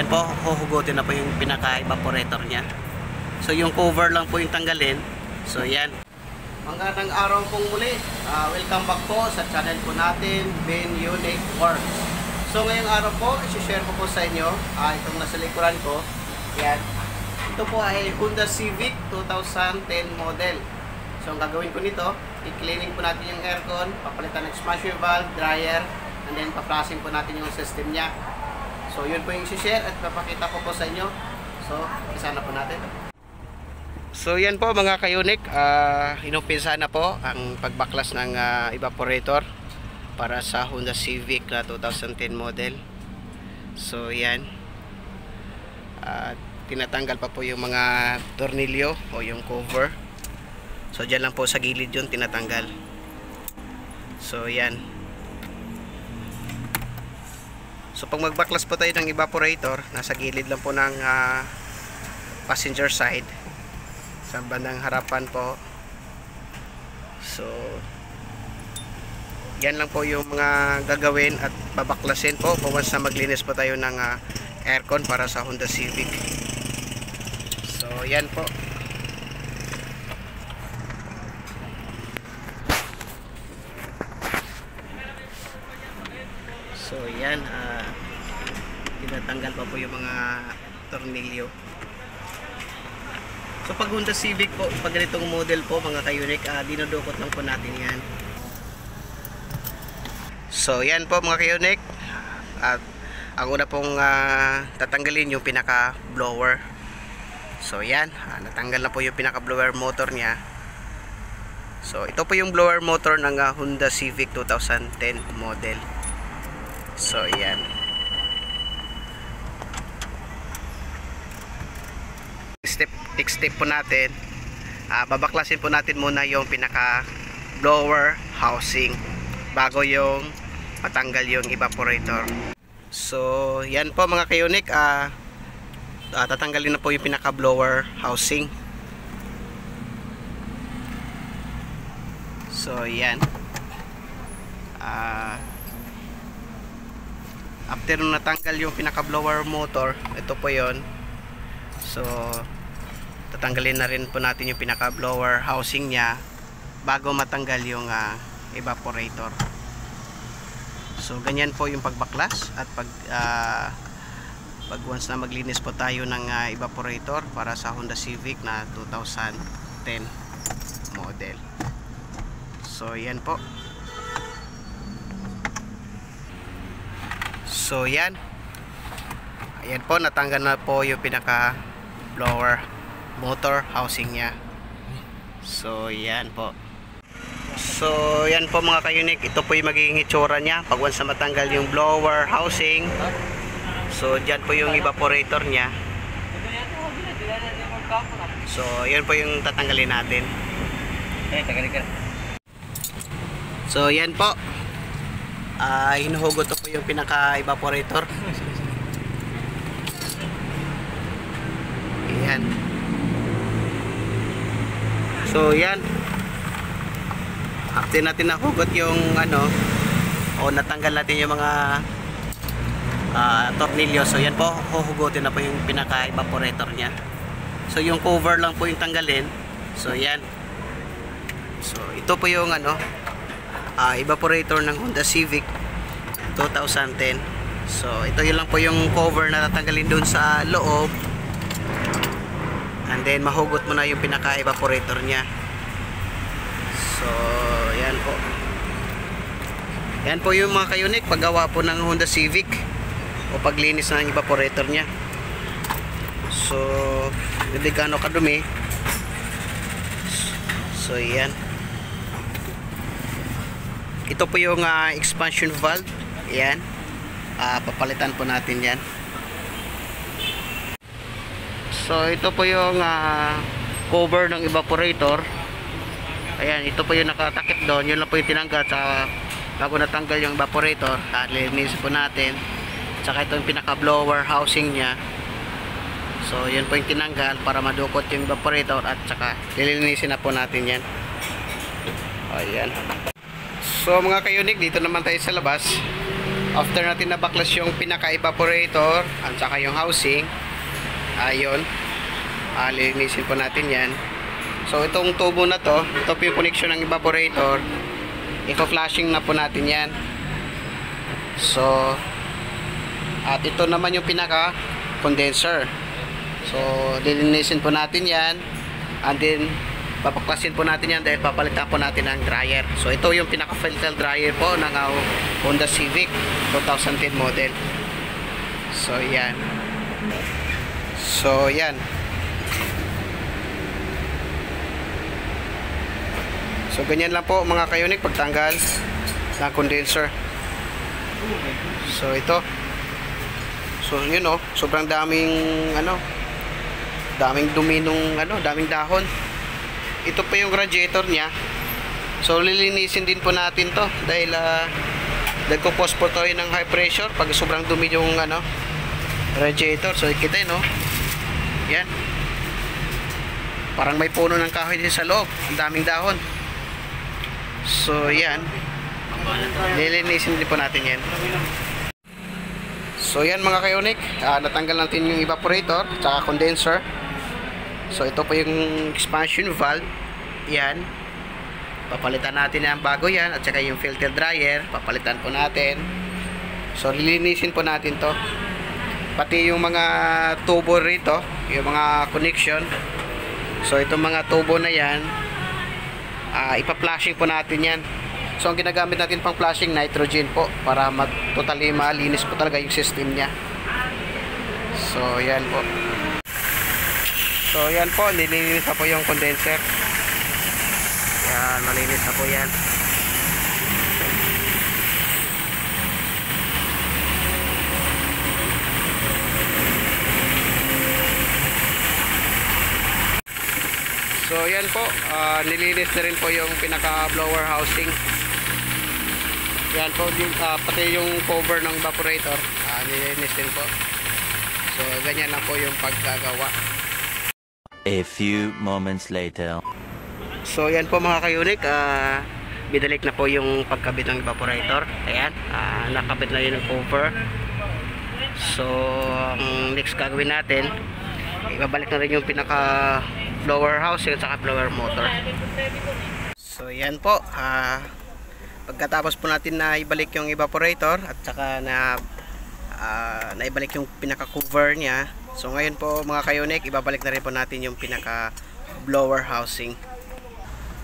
yan po, huhugutin na po yung pinaka-evaporator niya. So yung cover lang po yung tanggalin. So yan. Magandang araw pong muli. Ah, welcome back po sa channel po natin, Ben Unique Works. So ngayong araw po, isi-share ko po sa inyo ah, itong nasa likuran ko. Yan. Ito po ay Honda Civic 2010 model. So ang gagawin ko nito, i-cleaning po natin yung aircon, papalitan ng expansion valve, dryer, and then pa-flushing po natin yung system niya. So yun po yung isi-share at papakita ko po sa inyo. So, isa na po natin. So yan po mga kayunik, uh, inumpisa na po ang pagbaklas ng ah, evaporator para sa Honda Civic na 2010 model. So yan. At tinatanggal pa po yung mga tornilyo o yung cover. So dyan lang po sa gilid yun tinatanggal. So yan. So pag magbaklas po tayo ng evaporator, nasa gilid lang po ng ah, passenger side. Sa bandang harapan po. So yan lang po yung mga gagawin at babaklasin po once na maglinis po tayo ng ah, aircon para sa Honda Civic. So yan po so yan ah, tinatanggal pa po yung mga tornilyo So pag Honda Civic po, pag ganitong model po mga ka-unique, uh, dinudukot lang po natin yan. So yan po mga ka-unique. At ang una pong uh, tatanggalin yung pinaka blower. So yan, uh, natanggal na po yung pinaka blower motor niya. So ito po yung blower motor ng uh, Honda Civic 2010 model. So yan. step next step po natin. Uh, babaklasin po natin muna yung pinaka blower housing bago yung matanggal yung evaporator. So yan po mga kayunik uh, uh, tatanggalin na po yung pinaka blower housing. So yan. Uh, after nung natanggal yung pinaka blower motor ito po yon so tatanggalin na rin po natin yung pinaka blower housing niya bago matanggal yung uh, evaporator. So ganyan po yung pagbaklas at pag uh, pag once na maglinis po tayo ng uh, evaporator para sa Honda Civic na 2010 model. So yan po so yan. Ayan po natanggal na po yung pinaka blower motor housing niya. So yan po. So yan po mga ka-unique. Ito po yung magiging itsura niya pag once na matanggal yung blower housing. So dyan po yung evaporator niya. So yan po yung tatanggalin natin. So yan po uh, hinuhugot po yung pinaka evaporator yan So yan. After natin nahugot yung ano o natanggal natin yung mga uh, tornilyo. So yan po, huhugutin na po yung pinaka evaporator niya. So yung cover lang po yung tanggalin. So yan. So ito po yung ano uh, evaporator ng Honda Civic 2010. So ito yun lang po yung cover na tatanggalin doon sa loob. And then mahugot mo na yung pinaka evaporator nya so yan po. Yan po yung mga kayunik paggawa po ng Honda Civic o paglinis ng evaporator nya so hindi gano kadumi. So yan ito po yung uh, expansion valve yan uh, papalitan po natin yan So ito po yung uh, cover ng evaporator. Ayan, ito po yung nakatakip doon. Yun lang po yung tinanggal sa bago natanggal yung evaporator. Uh, linisin po natin. Tsaka ito yung pinaka blower housing niya. So yun po yung tinanggal para madukot yung evaporator at tsaka lilinisin na po natin yan. Ayan. So mga kayunik, dito naman tayo sa labas. after natin nabaklas yung pinaka-evaporator at saka yung housing, ayun, uh, lilinisin po natin yan. So, itong tubo na to, ito po yung connection ng evaporator, iko-flashing na po natin yan. So, at ito naman yung pinaka-condenser. So, lilinisin po natin yan. And then, papaklasin po natin yan dahil papalitan po natin ng dryer. So, ito yung pinaka-filter dryer po ng Honda Civic 2010 model. So, yan. So, yan. So, ganyan lang po mga kayunik pagtanggal ng condenser. So, ito. So, yun o. sobrang daming, ano, daming dumi nung, ano, daming dahon. Ito pa yung radiator niya. So, lilinisin din po natin to dahil, uh, nagkupos po tayo ng high pressure pag sobrang dumi yung, ano, radiator. So, kita no? Yan. Parang may puno ng kahoy din sa loob. Ang daming dahon. So, yan. Lilinisin din po natin yan. So, yan mga kayonik. Uh, natanggal natin yung evaporator tsaka condenser. So, ito po yung expansion valve. Yan. Papalitan natin yan bago yan. At saka yung filter dryer. Papalitan po natin. So, lilinisin po natin to. Pati yung mga tubo rito. Yung mga connection. So, itong mga tubo na yan uh, ipa-flashing po natin yan so ang ginagamit natin pang flashing nitrogen po para mag totally malinis po talaga yung system nya so yan po so yan po nililinis na po yung condenser yan malinis na po yan So yan po, uh, nilinis na rin po yung pinaka blower housing. Yan po, din, uh, pati yung cover ng evaporator, uh, nilinis din po. So ganyan lang po yung paggagawa. A few moments later. So yan po mga kayunik, uh, bidalik na po yung pagkabit ng evaporator. Ayan, uh, nakabit na yun yung cover. So ang next gagawin natin, ibabalik na rin yung pinaka blower housing at saka blower motor so yan po uh, pagkatapos po natin na ibalik yung evaporator at saka na uh, naibalik yung pinaka cover nya so ngayon po mga kayonik ibabalik na rin po natin yung pinaka blower housing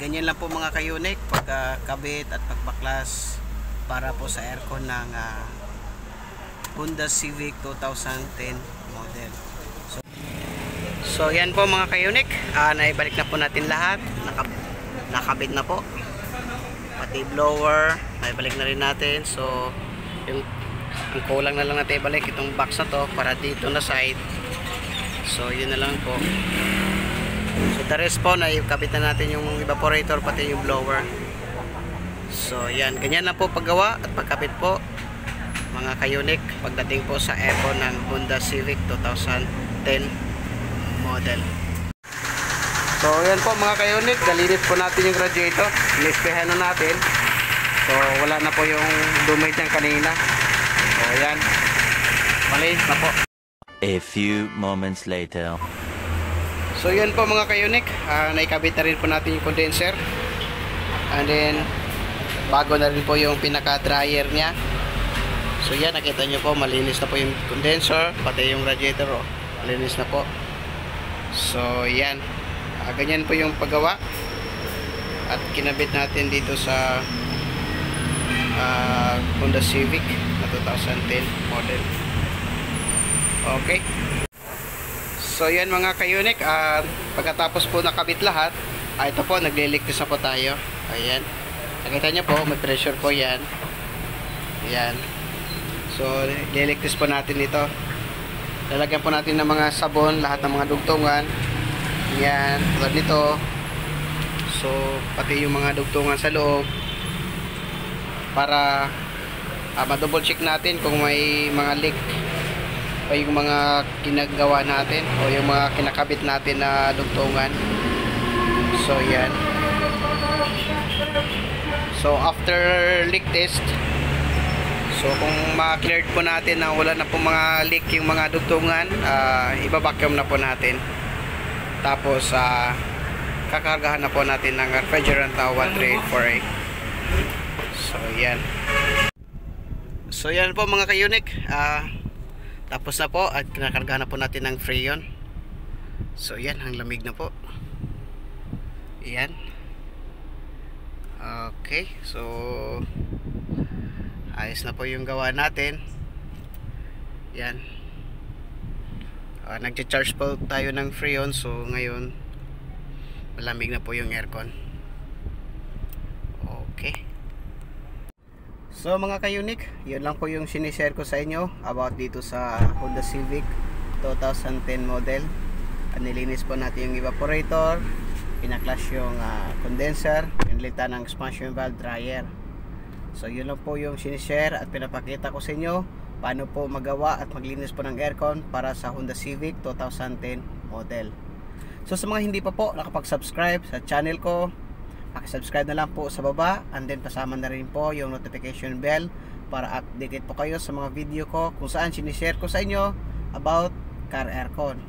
ganyan lang po mga kayonik pagkabit at pagbaklas para po sa aircon ng uh, Honda Civic 2010 model So yan po mga kayunik, uh, naibalik na po natin lahat, Nakab nakabit na po. Pati blower, naibalik na rin natin. So yung ang kulang na lang natin ibalik itong box na to para dito na side. So yun na lang po. So the rest po, na natin yung evaporator pati yung blower. So yan, ganyan na po paggawa at pagkabit po mga kayunik pagdating po sa EPO ng Honda Civic 2010 model. So, yan po mga ka-unit. Galinis po natin yung radiator. Inispehan na natin. So, wala na po yung dumay niyang kanina. So, yan. Malis na po. A few moments later. So, yan po mga ka-unit. Uh, naikabit na rin po natin yung condenser. And then, bago na rin po yung pinaka-dryer niya. So, yan. Nakita nyo po, malinis na po yung condenser. Pati yung radiator. Oh. Malinis na po. So, yan. Uh, ganyan po yung paggawa. At kinabit natin dito sa uh, Honda Civic 2010 model. Okay. So, yan mga kayunik. Uh, pagkatapos po nakabit lahat, uh, ito po, nagliligtis na po tayo. Ayan. Nakita nyo po, may pressure po yan. Ayan. So, liligtis po natin ito lalagyan po natin ng mga sabon lahat ng mga dugtungan yan tulad nito so pati yung mga dugtungan sa loob para uh, ma-double check natin kung may mga leak o yung mga ginagawa natin o yung mga kinakabit natin na dugtungan so yan so after leak test So kung ma-cleared po natin na wala na po mga leak yung mga dugtungan, ah, iba-vacuum na po natin. Tapos ah, kakargahan na po natin ng refrigerant na 13848. So yan. So yan po mga ka-unique. Ah, tapos na po at kinakargahan na po natin ng Freon. So yan, ang lamig na po. Yan. Okay, so ayos na po yung gawa natin. Yan. Uh, Nag-charge po tayo ng Freon so ngayon malamig na po yung aircon. Okay. So mga ka-unique, yun lang po yung sinishare ko sa inyo about dito sa Honda Civic 2010 model. Nilinis po natin yung evaporator, pinaklas yung ah, condenser, pinalitan ng expansion valve dryer. So yun lang po yung sinishare at pinapakita ko sa inyo paano po magawa at maglinis po ng aircon para sa Honda Civic 2010 model. So sa mga hindi pa po nakapag-subscribe sa channel ko, Paki-subscribe na lang po sa baba and then pasama na rin po yung notification bell para updated po kayo sa mga video ko kung saan sinishare ko sa inyo about car aircon.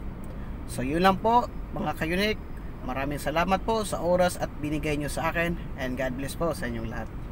So yun lang po mga ka-unique. Maraming salamat po sa oras at binigay nyo sa akin and God bless po sa inyong lahat.